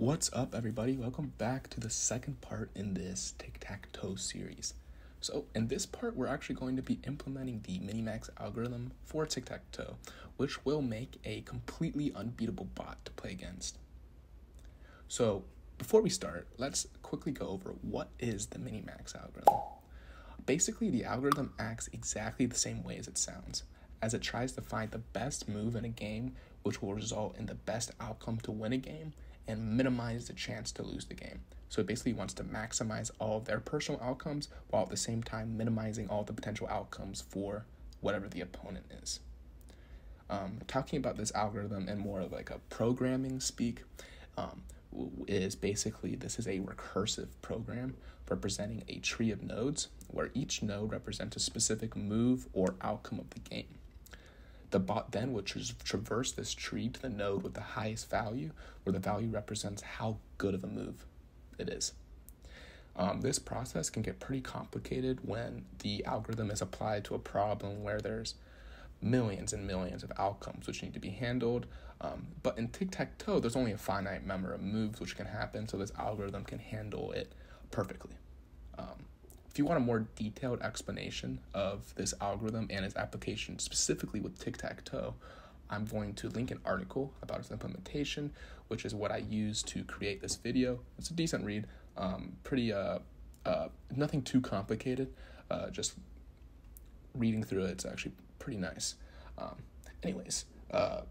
What's up, everybody? Welcome back to the second part in this tic tac toe series. So, in this part, we're actually going to be implementing the Minimax algorithm for tic tac toe, which will make a completely unbeatable bot to play against. So, before we start, let's quickly go over what is the Minimax algorithm. Basically, the algorithm acts exactly the same way as it sounds, as it tries to find the best move in a game, which will result in the best outcome to win a game and minimize the chance to lose the game. So it basically wants to maximize all of their personal outcomes while at the same time minimizing all the potential outcomes for whatever the opponent is. Um, talking about this algorithm in more of like a programming speak um, is basically this is a recursive program representing a tree of nodes where each node represents a specific move or outcome of the game. The bot then would tra- traverse this tree to the node with the highest value, where the value represents how good of a move it is. Um, this process can get pretty complicated when the algorithm is applied to a problem where there's millions and millions of outcomes which need to be handled. Um, but in tic tac toe, there's only a finite number of moves which can happen, so this algorithm can handle it perfectly. You want a more detailed explanation of this algorithm and its application specifically with tic tac toe, I'm going to link an article about its implementation, which is what I used to create this video. It's a decent read, um, pretty, uh, uh, nothing too complicated, uh, just reading through it, it's actually pretty nice. Um, anyways, uh,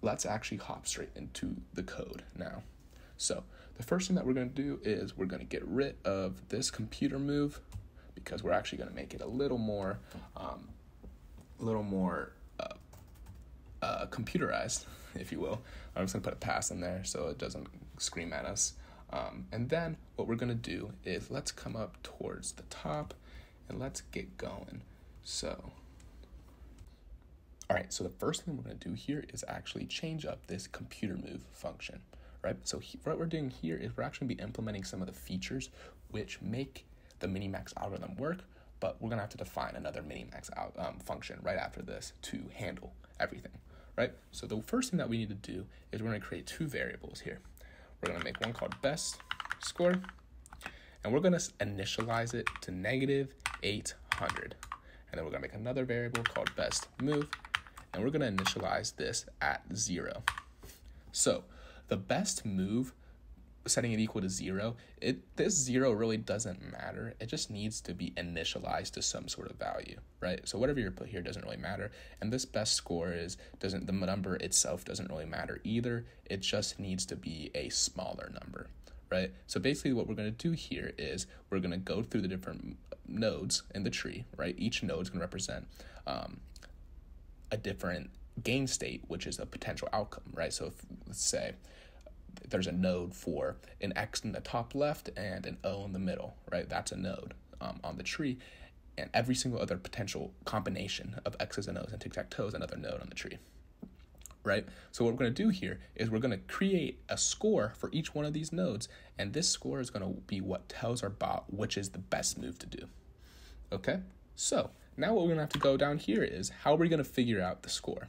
let's actually hop straight into the code now. So, the first thing that we're going to do is we're going to get rid of this computer move because we're actually going to make it a little more, um, a little more uh, uh, computerized, if you will. I'm just going to put a pass in there so it doesn't scream at us. Um, and then what we're going to do is let's come up towards the top and let's get going. So, all right, so the first thing we're going to do here is actually change up this computer move function right? So he, what we're doing here is we're actually going to be implementing some of the features which make the minimax algorithm work, but we're gonna have to define another minimax out, um, function right after this to handle everything, right? So the first thing that we need to do is we're gonna create two variables here. We're gonna make one called best score, and we're gonna initialize it to negative 800. And then we're gonna make another variable called best move, and we're gonna initialize this at zero. So the best move setting it equal to zero, it this zero really doesn't matter. It just needs to be initialized to some sort of value, right? So whatever you put here doesn't really matter. And this best score is doesn't the number itself doesn't really matter either. It just needs to be a smaller number, right? So basically what we're going to do here is we're going to go through the different nodes in the tree, right? Each node is going to represent um, a different gain state, which is a potential outcome, right? So if, let's say there's a node for an X in the top left and an O in the middle, right? That's a node um, on the tree. And every single other potential combination of X's and O's and tic tac toe is another node on the tree, right? So, what we're going to do here is we're going to create a score for each one of these nodes, and this score is going to be what tells our bot which is the best move to do. Okay? So, now what we're going to have to go down here is how are we going to figure out the score?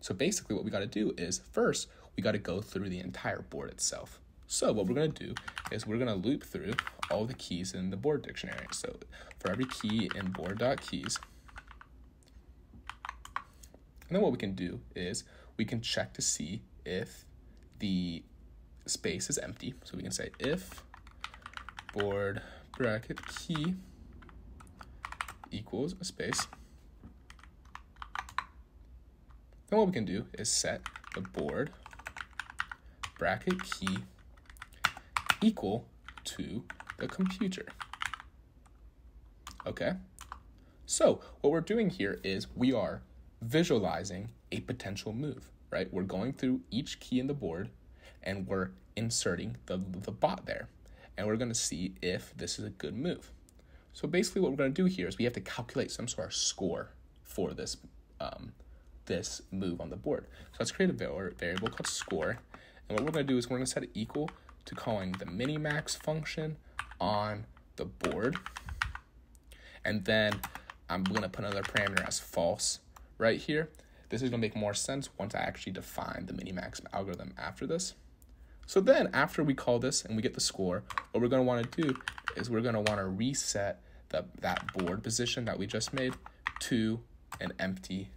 So basically what we got to do is first we got to go through the entire board itself. So what we're going to do is we're going to loop through all the keys in the board dictionary. So for every key in board.keys, and then what we can do is we can check to see if the space is empty. So we can say if board bracket key equals a space. Then what we can do is set the board bracket key equal to the computer. Okay? So what we're doing here is we are visualizing a potential move, right? We're going through each key in the board and we're inserting the, the bot there. And we're going to see if this is a good move. So basically what we're going to do here is we have to calculate some sort of score for this um, this move on the board. So let's create a variable called score and what we're going to do is we're going to set it equal to calling the minimax function on the board. And then I'm going to put another parameter as false right here. This is going to make more sense once I actually define the minimax algorithm after this. So then after we call this and we get the score, what we're going to want to do is we're going to want to reset the, that board position that we just made to an empty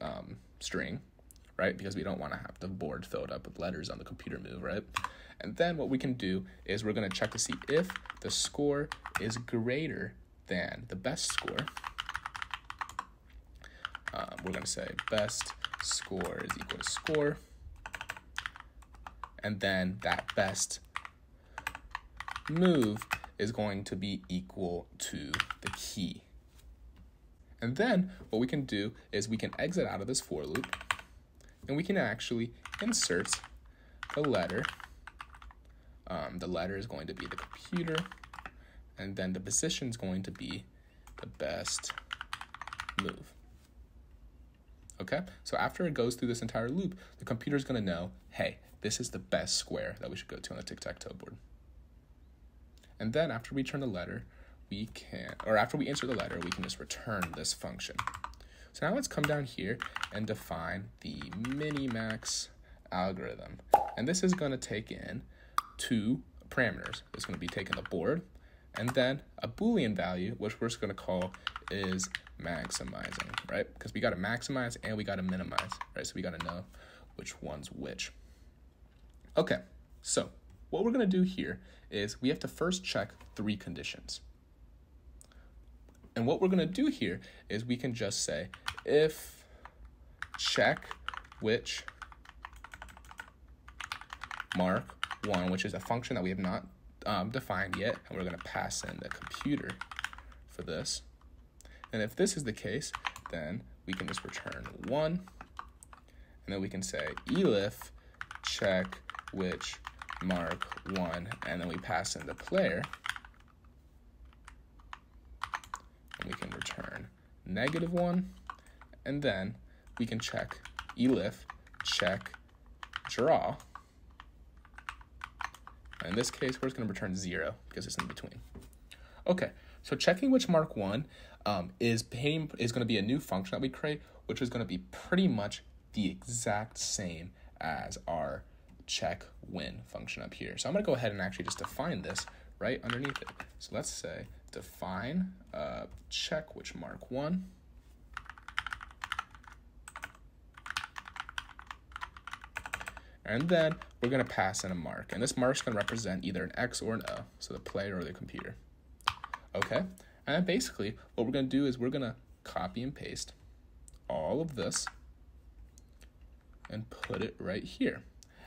um, string, right? Because we don't want to have the board filled up with letters on the computer move, right? And then what we can do is we're going to check to see if the score is greater than the best score. Um, we're going to say best score is equal to score. And then that best move is going to be equal to the key. And then what we can do is we can exit out of this for loop and we can actually insert the letter. Um, the letter is going to be the computer and then the position is going to be the best move. Okay, so after it goes through this entire loop, the computer is going to know, hey, this is the best square that we should go to on the tic-tac-toe board. And then after we turn the letter, we can, or after we insert the letter, we can just return this function. So now let's come down here and define the minimax algorithm. And this is going to take in two parameters. It's going to be taking the board and then a Boolean value, which we're just going to call is maximizing, right? Because we got to maximize and we got to minimize, right? So we got to know which one's which. Okay, so what we're going to do here is we have to first check three conditions. And what we're going to do here is we can just say if check which mark won, which is a function that we have not um, defined yet, and we're going to pass in the computer for this. And if this is the case, then we can just return 1, and then we can say elif check which mark won, and then we pass in the player, and we can return negative 1, and then we can check elif check draw, in this case, we're just going to return 0 because it's in between. Okay, so checking which mark won um, is, is going to be a new function that we create, which is going to be pretty much the exact same as our check win function up here. So I'm going to go ahead and actually just define this right underneath it. So let's say define uh, check which mark won And then we're going to pass in a mark. And this mark is going to represent either an X or an O, so the player or the computer. Okay? And basically, what we're going to do is we're going to copy and paste all of this and put it right here.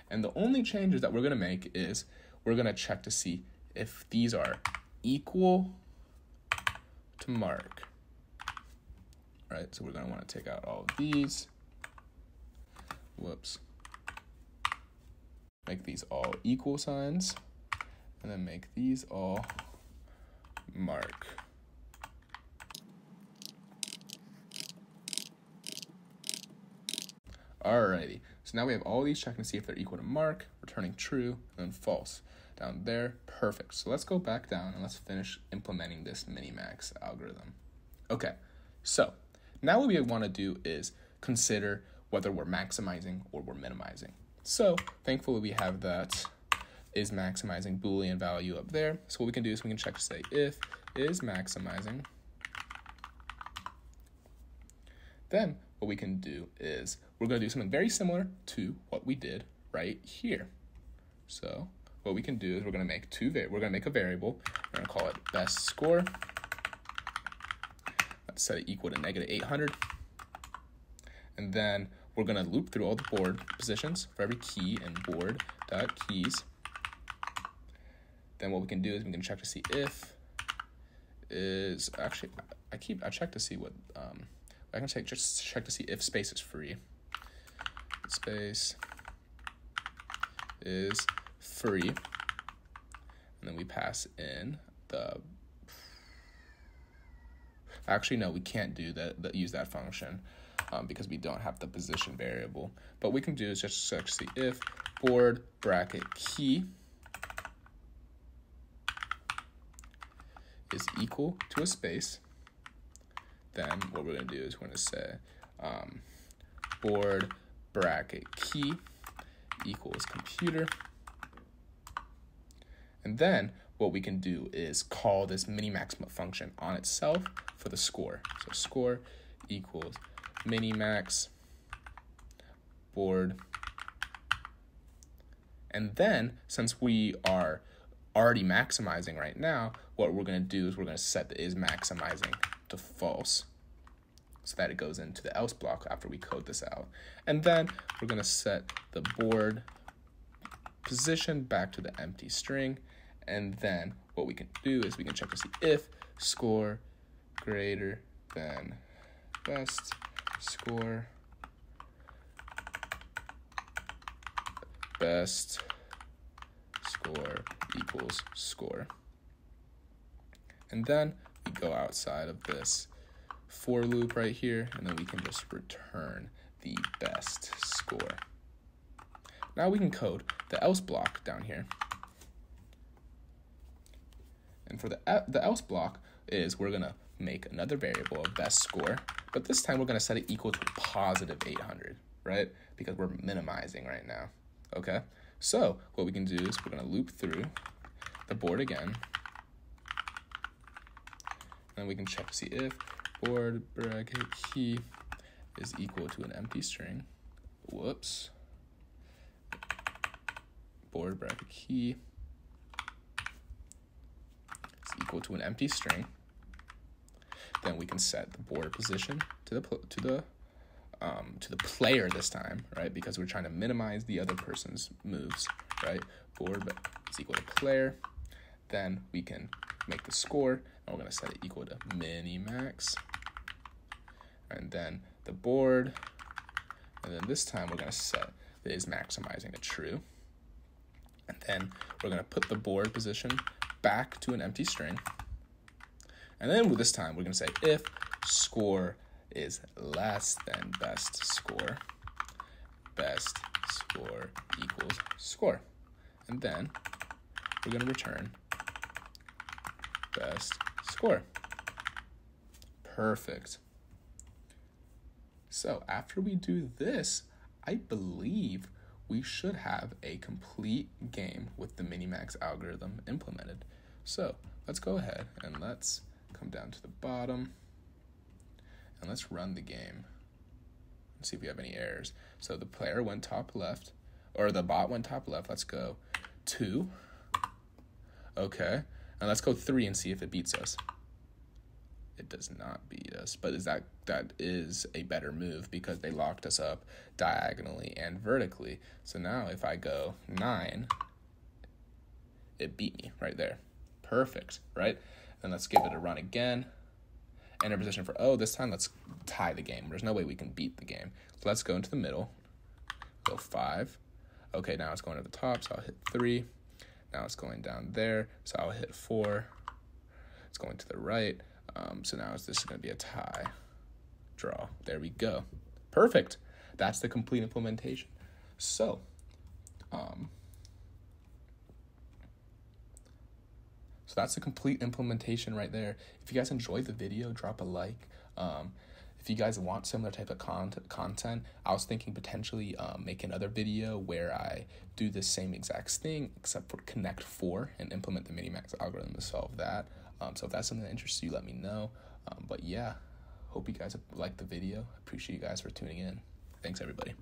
And the only changes that we're going to make is we're going to check to see if these are equal mark. Right? So we're want to take out all of these. Whoops make these all equal signs, and then make these all mark. Alrighty, so now we have all these checking to see if they're equal to mark, returning true, and then false. Down there, perfect. So let's go back down and let's finish implementing this minimax algorithm. Okay, so now what we want to do is consider whether we're maximizing or we're minimizing. So thankfully we have that is maximizing boolean value up there. So what we can do is we can check to say if is maximizing. Then what we can do is we're going to do something very similar to what we did right here. So what we can do is we're going to make two we're going to make a variable. We're going to call it best score. Let's set it equal to negative 800. And then we're going to loop through all the board positions for every key and board keys. Then what we can do is we can check to see if is actually I keep I check to see what um, I can check just check to see if space is free. Space is free, and then we pass in the. Actually, no, we can't do that. that use that function um, because we don't have the position variable. But we can do is just check see if board bracket key is equal to a space, then what we're going to do is we're going to say um, board bracket key equals computer, And then what we can do is call this minimax function on itself for the score. So score equals minimax board. And then since we are already maximizing right now, what we're going to do is we're going to set the is maximizing to false so that it goes into the else block after we code this out. And then we're going to set the board position back to the empty string. And then what we can do is we can check to see if score greater than best score best score equals score. And then we go outside of this for loop right here, and then we can just return the best score. Now we can code the else block down here. And for the, the else block is we're gonna make another variable of best score, but this time we're gonna set it equal to positive 800, right? Because we're minimizing right now, okay? So what we can do is we're gonna loop through the board again, and we can check to see if board bracket key is equal to an empty string. Whoops. Board bracket key is equal to an empty string. Then we can set the board position to the to the um, to the player this time, right? Because we're trying to minimize the other person's moves, right? Board is equal to player. Then we can make the score, and we're gonna set it equal to mini max and then the board, and then this time we're gonna set is maximizing to true. And then we're gonna put the board position back to an empty string. And then with this time we're gonna say if score is less than best score, best score equals score. And then we're gonna return best score. Perfect. So after we do this, I believe we should have a complete game with the Minimax algorithm implemented. So let's go ahead and let's come down to the bottom and let's run the game and see if we have any errors. So the player went top left, or the bot went top left. Let's go two. Okay. And let's go three and see if it beats us it does not beat us. But is that that is a better move because they locked us up diagonally and vertically. So now if I go nine, it beat me right there. Perfect, right? Then let's give it a run again. Enter position for oh, this time let's tie the game. There's no way we can beat the game. So let's go into the middle. Go five. Okay, now it's going to the top, so I'll hit three. Now it's going down there, so I'll hit four. It's going to the right. Um, so now is this is going to be a tie. Draw. There we go. Perfect. That's the complete implementation. So, um, so that's the complete implementation right there. If you guys enjoyed the video, drop a like. Um, if you guys want similar type of con- content, I was thinking potentially um, make another video where I do the same exact thing except for connect four and implement the Minimax algorithm to solve that. Um, so if that's something that interests you, let me know. Um, but yeah, hope you guys liked the video. Appreciate you guys for tuning in. Thanks, everybody.